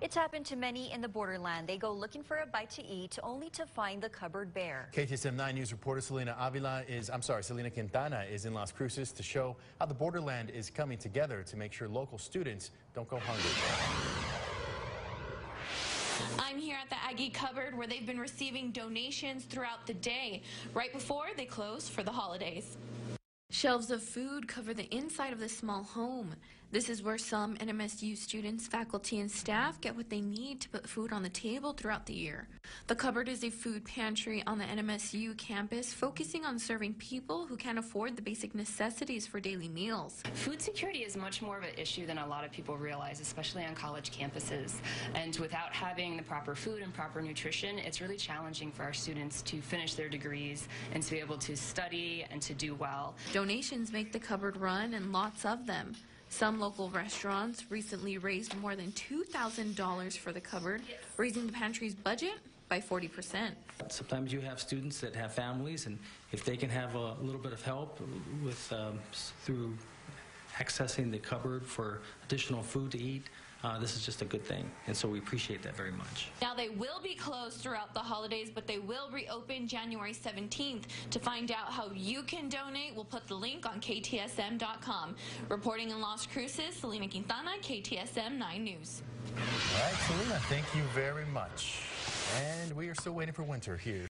It's happened to many in the borderland. They go looking for a bite to eat only to find the cupboard bare. KTSM 9 News reporter Selena Avila is, I'm sorry, Selena Quintana is in Las Cruces to show how the borderland is coming together to make sure local students don't go hungry. I'm here at the Aggie cupboard where they've been receiving donations throughout the day, right before they close for the holidays. Shelves of food cover the inside of this small home. This is where some NMSU students, faculty, and staff get what they need to put food on the table throughout the year. The cupboard is a food pantry on the NMSU campus focusing on serving people who can't afford the basic necessities for daily meals. Food security is much more of an issue than a lot of people realize, especially on college campuses. And without having the proper food and proper nutrition, it's really challenging for our students to finish their degrees and to be able to study and to do well. Donations make the cupboard run and lots of them. Some local restaurants recently raised more than $2,000 for the cupboard, raising the pantry's budget by 40%. Sometimes you have students that have families, and if they can have a little bit of help with um, through accessing the cupboard for additional food to eat, uh, this is just a good thing, and so we appreciate that very much. Now, they will be closed throughout the holidays, but they will reopen January 17th. To find out how you can donate, we'll put the link on KTSM.com. Reporting in Las Cruces, Selena Quintana, KTSM 9 News. All right, Selena, thank you very much. And we are still waiting for winter here.